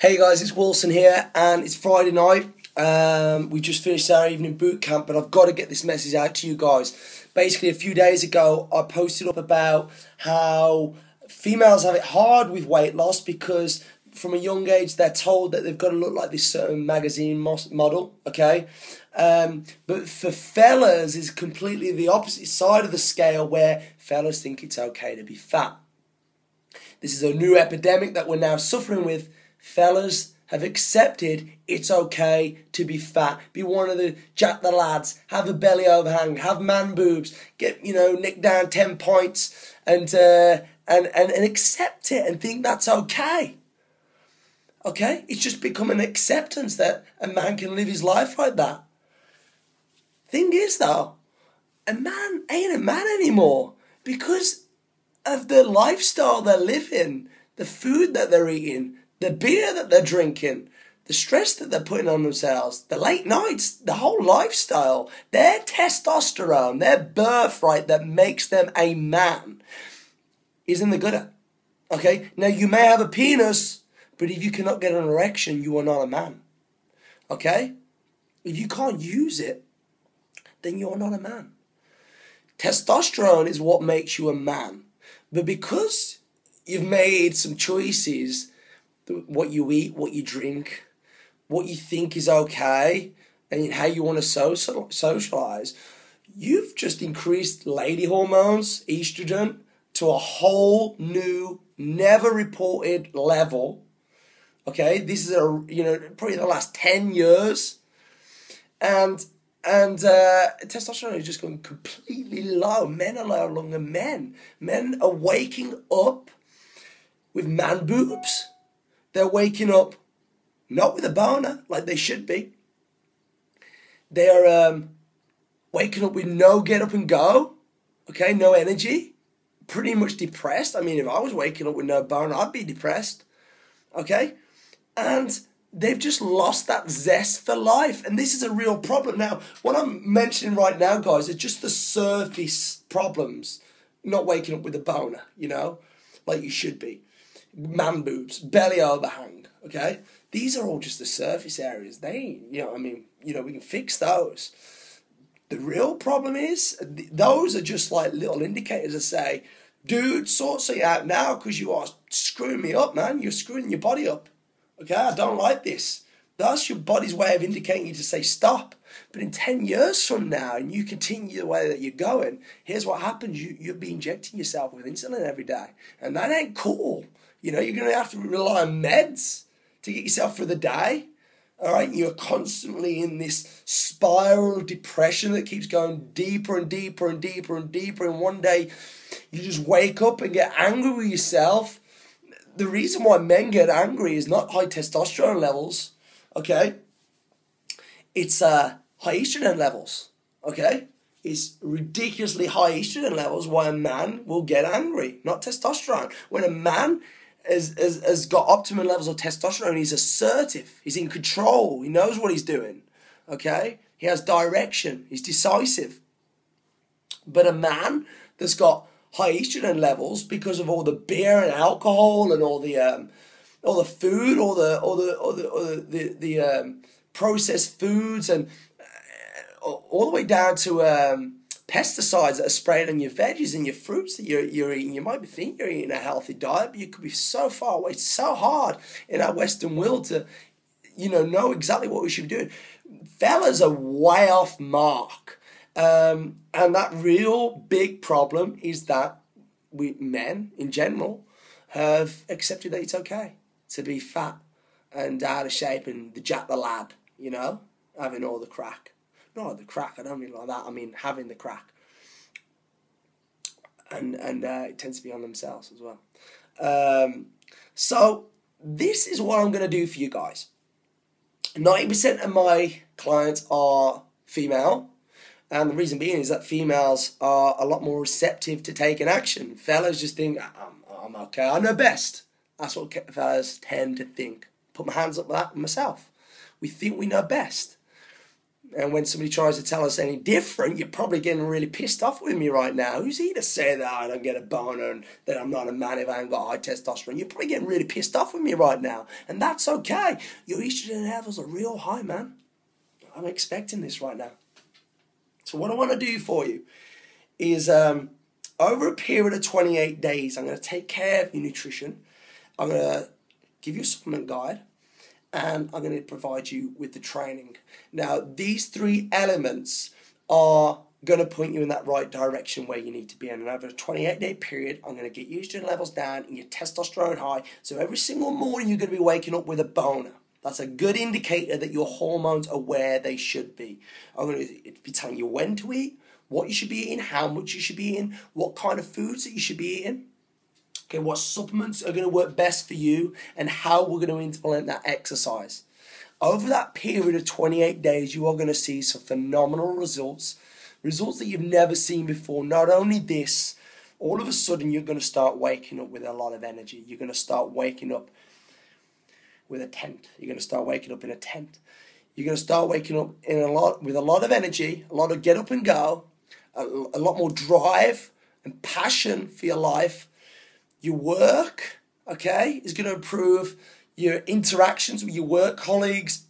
Hey guys, it's Wilson here, and it's Friday night. Um, we just finished our evening boot camp, but I've got to get this message out to you guys. Basically, a few days ago, I posted up about how females have it hard with weight loss because from a young age they're told that they've got to look like this certain magazine model, okay? Um, but for fellas, it's completely the opposite side of the scale where fellas think it's okay to be fat. This is a new epidemic that we're now suffering with fellas have accepted it's okay to be fat, be one of the jack the lads, have a belly overhang, have man boobs, get you know nick down ten points, and uh, and and and accept it and think that's okay. Okay, it's just become an acceptance that a man can live his life like that. Thing is though, a man ain't a man anymore because of the lifestyle they're living, the food that they're eating, the beer that they're drinking, the stress that they're putting on themselves, the late nights, the whole lifestyle, their testosterone, their birthright that makes them a man is in the gutter. Okay? Now, you may have a penis, but if you cannot get an erection, you are not a man. Okay? If you can't use it, then you're not a man. Testosterone is what makes you a man. But because you've made some choices what you eat, what you drink, what you think is okay, and how you want to social, socialize, you've just increased lady hormones, estrogen, to a whole new, never reported level. Okay, this is a you know probably the last ten years, and and uh, testosterone is just going completely low. Men are no longer men. Men are waking up with man boobs they're waking up not with a boner like they should be. They are um, waking up with no get up and go, okay, no energy, pretty much depressed. I mean, if I was waking up with no boner, I'd be depressed, okay? And they've just lost that zest for life. And this is a real problem. Now, what I'm mentioning right now, guys, is just the surface problems. Not waking up with a boner, you know, like you should be man boobs, belly overhang. Okay, these are all just the surface areas. They, you know, I mean, you know, we can fix those. The real problem is those are just like little indicators that say, dude, sort something out now because you are screwing me up, man. You're screwing your body up. Okay, I don't like this. That's your body's way of indicating you to say stop. But in 10 years from now, and you continue the way that you're going, here's what happens. You, you'll be injecting yourself with insulin every day. And that ain't cool. You know, you're going to have to rely on meds to get yourself through the day. All right, you're constantly in this spiral of depression that keeps going deeper and deeper and deeper and deeper. And one day you just wake up and get angry with yourself. The reason why men get angry is not high testosterone levels, okay? It's uh, high estrogen levels, okay? It's ridiculously high estrogen levels why a man will get angry, not testosterone. When a man has, has, has got optimum levels of testosterone. He's assertive. He's in control. He knows what he's doing. Okay? He has direction. He's decisive. But a man that's got high estrogen levels because of all the beer and alcohol and all the um, all the food, all the all the all the, all the, the, the um, processed foods and uh, all the way down to um, pesticides that are sprayed on your veggies and your fruits that you're, you're eating. You might be thinking you're eating a healthy diet, but you could be so far away. It's so hard in our Western world to, you know, know exactly what we should be doing. Fellas are way off mark. Um, and that real big problem is that we men in general have accepted that it's okay to be fat and out of shape and the jack the lad, you know, having all the crack. Not the crack, I don't mean like that, I mean having the crack. And, and uh, it tends to be on themselves as well. Um, so, this is what I'm going to do for you guys. 90% of my clients are female, and the reason being is that females are a lot more receptive to taking action. Fellas just think, I'm, I'm okay, I know best. That's what fellas tend to think. Put my hands up for that myself. We think we know best And when somebody tries to tell us any different, you're probably getting really pissed off with me right now. Who's he to say that I don't get a boner and that I'm not a man if I haven't got high testosterone? You're probably getting really pissed off with me right now. And that's okay. Your estrogen levels are real high, man. I'm expecting this right now. So, what I want to do for you is um, over a period of 28 days, I'm going to take care of your nutrition. I'm going to give you a supplement guide and I'm going to provide you with the training. Now, these three elements are going to point you in that right direction where you need to be in. And over a 28 day period, I'm going to get your estrogen levels down and your testosterone high. So every single morning, you're going to be waking up with a boner. That's a good indicator that your hormones are where they should be. I'm going to be telling you when to eat, what you should be eating, how much you should be eating, what kind of foods that you should be eating okay, what supplements are going to work best for you, and how we're going to implement that exercise. Over that period of 28 days, you are going to see some phenomenal results, results that you've never seen before. Not only this, all of a sudden you're going to start waking up with a lot of energy. You're going to start waking up with a tent. You're going to start waking up in a tent. You're going to start waking up in a lot with a lot of energy, a lot of get up and go, a, a lot more drive and passion for your life, your work, okay, is going to improve your interactions with your work colleagues,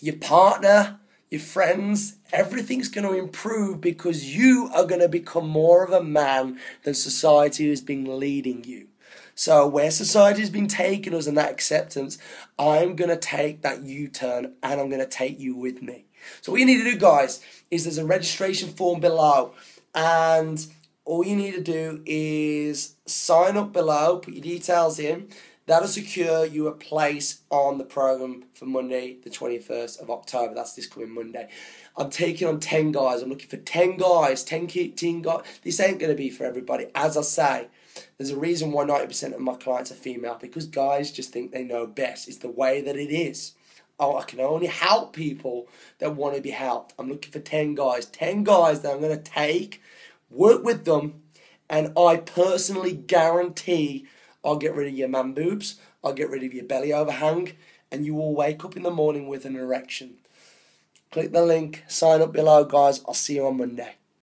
your partner, your friends. Everything's going to improve because you are going to become more of a man than society has been leading you. So, where society has been taking us and that acceptance, I'm going to take that U turn and I'm going to take you with me. So, what you need to do, guys, is there's a registration form below. And all you need to do is sign up below, put your details in. That'll secure you a place on the program for Monday, the 21st of October. That's this coming Monday. I'm taking on 10 guys. I'm looking for 10 guys, 10 team guys. This ain't going to be for everybody. As I say, there's a reason why 90% of my clients are female because guys just think they know best. It's the way that it is. Oh, I can only help people that want to be helped. I'm looking for 10 guys. 10 guys that I'm going to take work with them, and I personally guarantee I'll get rid of your man boobs, I'll get rid of your belly overhang, and you will wake up in the morning with an erection. Click the link, sign up below, guys. I'll see you on Monday.